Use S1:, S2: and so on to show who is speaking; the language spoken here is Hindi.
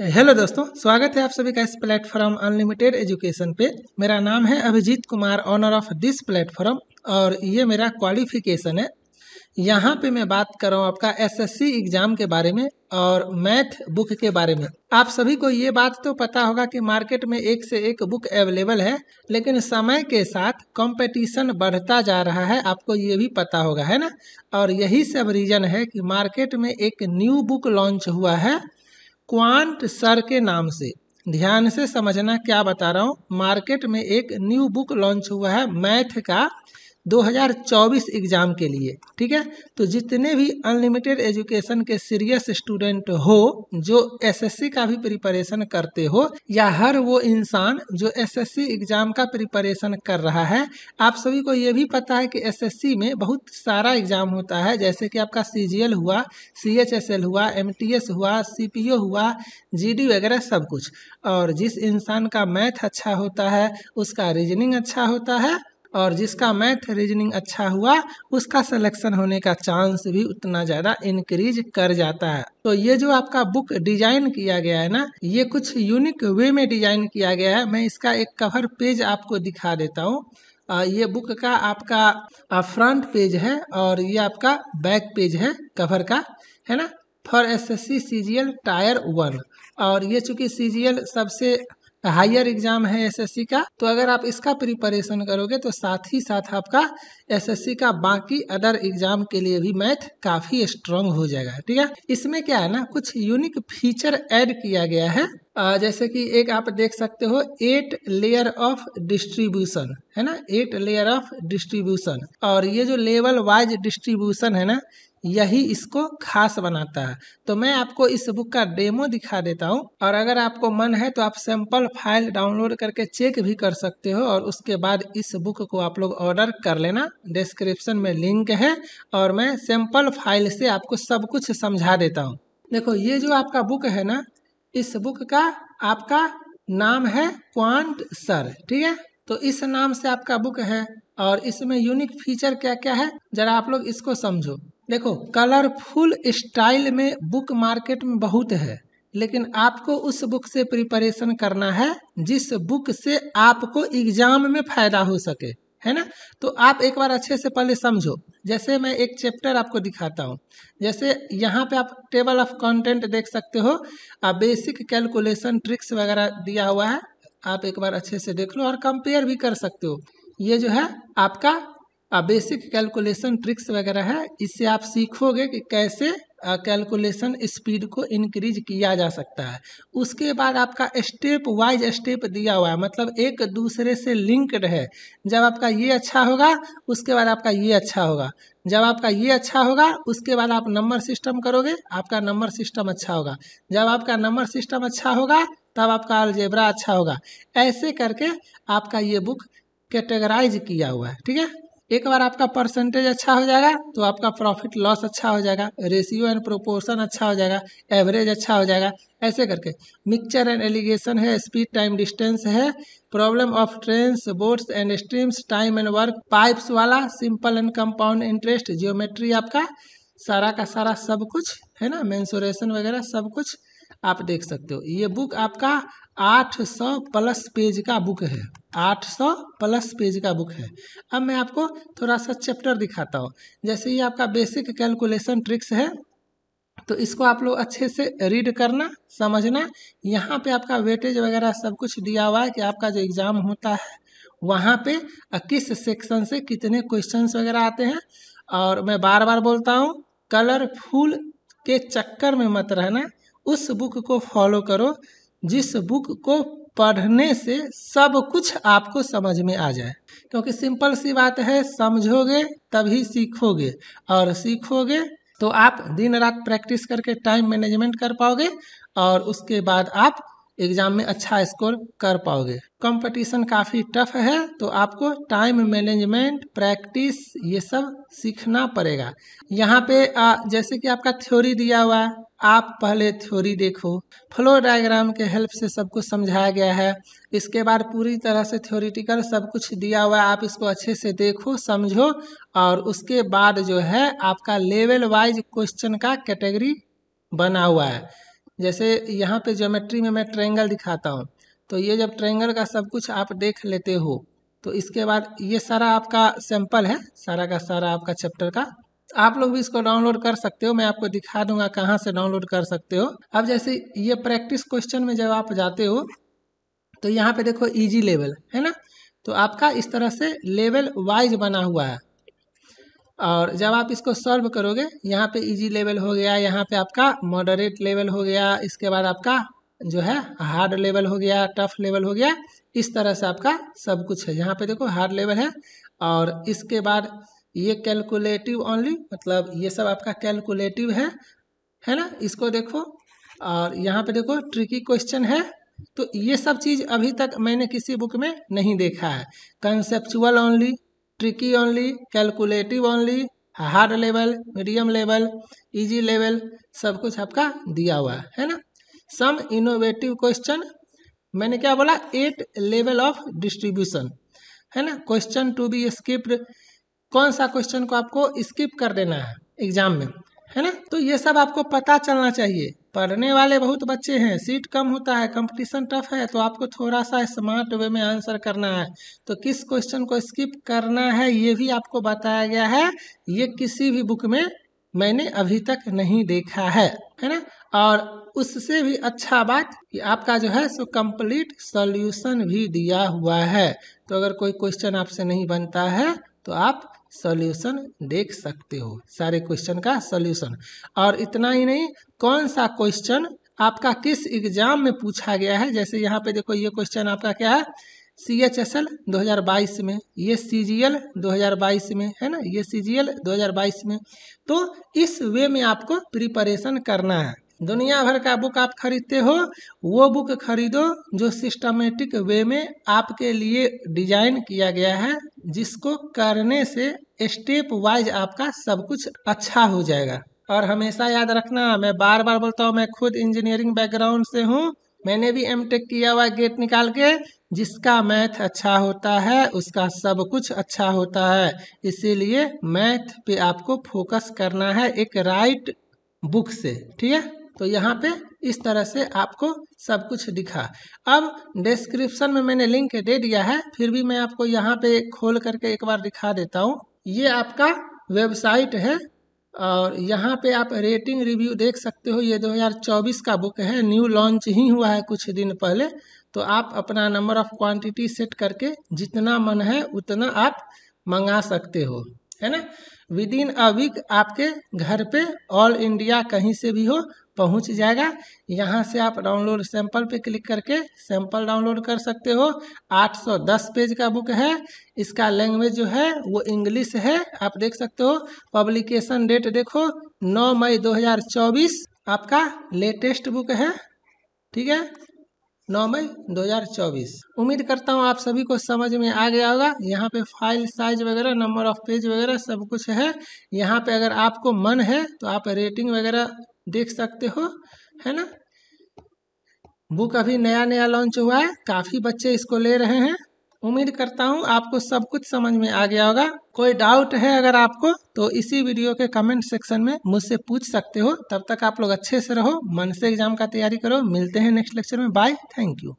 S1: हेलो दोस्तों, स्वागत है आप सभी का इस प्लेटफॉर्म अनलिमिटेड एजुकेशन पे। मेरा नाम है Abhijeet Kumar owner of this platform और ये मेरा क्वालिफिकेशन है। यहाँ पे मैं बात कर रहा हूँ आपका एसएससी एग्ज़ाम के बारे में और मैथ बुक के बारे में। आप सभी को ये बात तो पता होगा कि मार्केट में एक से एक बुक अवेलेबल है, लेकिन समय के साथ कंपटीशन बढ़ता जा रहा है, आपको ये भी पता होगा, है ना? और यही सब रीज़न है कि मार्केट में एक न्यू बुक लॉन्च हुआ है। क्वांट सर के नाम से। ध्यान से समझना क्या बता रहा हूँ, मार्केट में एक न्यू बुक लॉन्च हुआ है, मैथ का। 2024 एग्ज़ाम के लिए, ठीक है? तो जितने भी अनलिमिटेड एजुकेशन के सीरियस स्टूडेंट हो, जो एसएससी का भी प्रिपरेशन करते हो, या हर वो इंसान जो एसएससी एग्ज़ाम का प्रिपरेशन कर रहा है, आप सभी को ये भी पता है कि एसएससी में बहुत सारा एग्ज़ाम होता है। जैसे कि आपका सीजीएल हुआ, सीएचएसएल हुआ, एमटीएस हुआ, सीपीओ हुआ, जीडी वगैरह सब कुछ। और जिस इंसान का मैथ अच्छा होता है, उसका रीजनिंग अच्छा होता है और जिसका मैथ रीजनिंग अच्छा हुआ, उसका सिलेक्शन होने का चांस भी उतना ज़्यादा इंक्रीज कर जाता है। तो ये जो आपका बुक डिज़ाइन किया गया है ना, ये कुछ यूनिक वे में डिज़ाइन किया गया है। मैं इसका एक कवर पेज आपको दिखा देता हूँ। ये बुक का आपका फ्रंट पेज है और ये आपका बैक पेज है कवर का, है ना? For S S C C G L tier one और ये चूँकि सी जी एल सबसे हायर एग्ज़ाम है एसएससी का तो अगर आप इसका प्रिपरेशन करोगे तो साथ ही साथ आपका एसएससी का बाकी अदर एग्ज़ाम के लिए भी मैथ काफ़ी स्ट्रांग हो जाएगा, ठीक है? इसमें क्या है ना, कुछ यूनिक फीचर ऐड किया गया है। जैसे कि एक आप देख सकते हो एट लेयर ऑफ़ डिस्ट्रीब्यूशन है ना? एट लेयर ऑफ़ डिस्ट्रीब्यूशन और ये जो लेवल वाइज डिस्ट्रीब्यूशन है ना यही इसको खास बनाता है। तो मैं आपको इस बुक का डेमो दिखा देता हूँ। और अगर आपको मन है तो आप सैंपल फ़ाइल डाउनलोड करके चेक भी कर सकते हो और उसके बाद इस बुक को आप लोग ऑर्डर कर लेना। डिस्क्रिप्शन में लिंक है और मैं सैंपल फ़ाइल से आपको सब कुछ समझा देता हूँ। देखो, ये जो आपका बुक है ना, इस बुक का आपका नाम है क्वांट सर, ठीक है? तो इस नाम से आपका बुक है और इसमें यूनिक फीचर क्या क्या है, जरा आप लोग इसको समझो। देखो कलरफुल स्टाइल में बुक मार्केट में बहुत है, लेकिन आपको उस बुक से प्रिपरेशन करना है, जिस बुक से आपको एग्ज़ाम में फ़ायदा हो सके, है ना? तो आप एक बार अच्छे से पहले समझो। जैसे मैं एक चैप्टर आपको दिखाता हूँ। जैसे यहाँ पे आप टेबल ऑफ़ कंटेंट देख सकते हो। आप बेसिक कैलकुलेशन ट्रिक्स वगैरह दिया हुआ है। आप एक बार अच्छे से देख लो और कंपेयर भी कर सकते हो। ये जो है आपका बेसिक कैलकुलेशन ट्रिक्स वगैरह है। इससे आप सीखोगे कि कैसे कैलकुलेशन स्पीड को इंक्रीज किया जा सकता है। उसके बाद आपका स्टेप वाइज स्टेप दिया हुआ है। मतलब एक दूसरे से लिंक्ड है। जब आपका ये अच्छा होगा, उसके बाद आपका ये अच्छा होगा। जब आपका ये अच्छा होगा, उसके बाद आप नंबर सिस्टम करोगे, आपका नंबर सिस्टम अच्छा होगा। जब आपका नंबर सिस्टम अच्छा होगा, तब आपका अलजेबरा अच्छा होगा। ऐसे करके आपका ये बुक कैटेगराइज किया हुआ है। ठीक है? एक बार आपका परसेंटेज अच्छा हो जाएगा तो आपका प्रॉफिट लॉस अच्छा हो जाएगा रेशियो एंड प्रोपोर्शन अच्छा हो जाएगा एवरेज अच्छा हो जाएगा, ऐसे करके। मिक्सचर एंड एलिगेशन है स्पीड टाइम डिस्टेंस है problem of trains boats and streams time and work pipes वाला simple and compound interest geometry आपका, सारा का सारा सब कुछ, है ना? मेंसुरेशन वगैरह सब कुछ आप देख सकते हो। ये बुक आपका 800 प्लस पेज का बुक है। 800 प्लस पेज का बुक है। अब मैं आपको थोड़ा सा चैप्टर दिखाता हूँ। जैसे ये आपका बेसिक कैलकुलेशन ट्रिक्स है तो इसको आप लोग अच्छे से रीड करना, समझना। यहाँ पे आपका वेटेज वगैरह सब कुछ दिया हुआ है कि आपका जो एग्ज़ाम होता है, वहाँ पे किस सेक्शन से कितने क्वेश्चंस वगैरह आते हैं। और मैं बार बार बोलता हूँ कलरफुल के चक्कर में मत रहना। उस बुक को फॉलो करो, जिस बुक को पढ़ने से सब कुछ आपको समझ में आ जाए। क्योंकि सिंपल सी बात है, समझोगे तभी सीखोगे, और सीखोगे तो आप दिन रात प्रैक्टिस करके टाइम मैनेजमेंट कर पाओगे, और उसके बाद आप एग्ज़ाम में अच्छा स्कोर कर पाओगे। कंपटीशन काफ़ी टफ है तो आपको टाइम मैनेजमेंट प्रैक्टिस ये सब सीखना पड़ेगा। यहाँ पे आ, जैसे कि आपका थ्योरी दिया हुआ है आप पहले थ्योरी देखो। फ्लो डायग्राम के हेल्प से सब कुछ समझाया गया है। इसके बाद पूरी तरह से थ्योरिटिकल सब कुछ दिया हुआ है आप इसको अच्छे से देखो समझो और उसके बाद जो है आपका लेवल वाइज क्वेश्चन का कैटेगरी बना हुआ है। जैसे यहाँ पे ज्योमेट्री में मैं ट्रेंगल दिखाता हूँ तो ये जब ट्रायंगल का सब कुछ आप देख लेते हो तो इसके बाद ये सारा आपका सैंपल है, सारा का सारा आपका चैप्टर का। आप लोग भी इसको डाउनलोड कर सकते हो, मैं आपको दिखा दूँगा कहाँ से डाउनलोड कर सकते हो। अब जैसे ये प्रैक्टिस क्वेश्चन में जब आप जाते हो तो यहाँ पे देखो इजी लेवल है ना? तो आपका इस तरह से लेवल वाइज बना हुआ है। और जब आप इसको सॉल्व करोगे, यहाँ पे इजी लेवल हो गया, यहाँ पे आपका मॉडरेट लेवल हो गया, इसके बाद आपका जो है हार्ड लेवल हो गया टफ लेवल हो गया, इस तरह से आपका सब कुछ है। यहाँ पे देखो हार्ड लेवल है और इसके बाद ये कैलकुलेटिव ओनली मतलब ये सब आपका कैलकुलेटिव है है ना? इसको देखो और यहाँ पे देखो ट्रिकी क्वेश्चन है। तो ये सब चीज़ अभी तक मैंने किसी बुक में नहीं देखा है। Conceptual only tricky only calculative only hard level medium level easy level सब कुछ आपका दिया हुआ है है ना? सम इनोवेटिव क्वेश्चन मैंने क्या बोला? एट लेवल ऑफ़ डिस्ट्रीब्यूशन है ना? क्वेश्चन टू बी स्किप्ड कौन सा क्वेश्चन को आपको स्किप कर देना है एग्ज़ाम में, है ना? तो ये सब आपको पता चलना चाहिए। पढ़ने वाले बहुत बच्चे हैं, सीट कम होता है कंपटीशन टफ है तो आपको थोड़ा सा स्मार्ट वे में आंसर करना है। तो किस क्वेश्चन को स्किप करना है, ये भी आपको बताया गया है। ये किसी भी बुक में मैंने अभी तक नहीं देखा है है ना? और उससे भी अच्छा बात कि आपका जो है, सो कंप्लीट सॉल्यूशन भी दिया हुआ है। तो अगर कोई क्वेश्चन आपसे नहीं बनता है तो आप सॉल्यूशन देख सकते हो। सारे क्वेश्चन का सॉल्यूशन और इतना ही नहीं, कौन सा क्वेश्चन आपका किस एग्ज़ाम में पूछा गया है? जैसे यहाँ पे देखो, ये क्वेश्चन आपका क्या है? सी एच एस एल दो हज़ार बाईस में, ये सी जी एल दो हज़ार बाईस में, है ना? ये सी जी एल दो हज़ार बाईस में। तो इस वे में आपको प्रिपरेशन करना है। दुनिया भर का बुक आप खरीदते हो, वो बुक खरीदो जो सिस्टमेटिक वे में आपके लिए डिज़ाइन किया गया है, जिसको करने से स्टेप वाइज आपका सब कुछ अच्छा हो जाएगा। और हमेशा याद रखना, मैं बार बार बोलता हूँ, मैं खुद इंजीनियरिंग बैकग्राउंड से हूँ, मैंने भी एम टेक किया हुआ गेट निकाल के, जिसका मैथ अच्छा होता है, उसका सब कुछ अच्छा होता है। इसीलिए मैथ पे आपको फोकस करना है एक राइट बुक से, ठीक है? तो यहाँ पे इस तरह से आपको सब कुछ दिखा। अब डिस्क्रिप्शन में मैंने लिंक दे दिया है, फिर भी मैं आपको यहाँ पे खोल करके एक बार दिखा देता हूँ। ये आपका वेबसाइट है और यहाँ पे आप रेटिंग रिव्यू देख सकते हो। ये 2024 का बुक है न्यू लॉन्च ही हुआ है कुछ दिन पहले। तो आप अपना नंबर ऑफ़ क्वांटिटी सेट करके जितना मन है उतना आप मंगा सकते हो, है ना? विद इन अ वीक आपके घर पे ऑल इंडिया कहीं से भी हो पहुँच जाएगा। यहाँ से आप डाउनलोड सैंपल पे क्लिक करके सैंपल डाउनलोड कर सकते हो। 810 पेज का बुक है। इसका लैंग्वेज जो है वो इंग्लिश है। आप देख सकते हो। पब्लिकेशन डेट देखो 9 मई 2024 आपका लेटेस्ट बुक है। ठीक है? 9 मई 2024 उम्मीद करता हूँ आप सभी को समझ में आ गया होगा। यहाँ पे फ़ाइल साइज़ वगैरह, नंबर ऑफ़ पेज वगैरह सब कुछ है। यहाँ पे अगर आपको मन है तो आप रेटिंग वगैरह देख सकते हो, है ना? बुक अभी नया नया लॉन्च हुआ है, काफ़ी बच्चे इसको ले रहे हैं। उम्मीद करता हूँ आपको सब कुछ समझ में आ गया होगा। कोई डाउट है अगर आपको तो इसी वीडियो के कमेंट सेक्शन में मुझसे पूछ सकते हो। तब तक आप लोग अच्छे से रहो, मन से एग्ज़ाम का तैयारी करो। मिलते हैं नेक्स्ट लेक्चर में। Bye thank you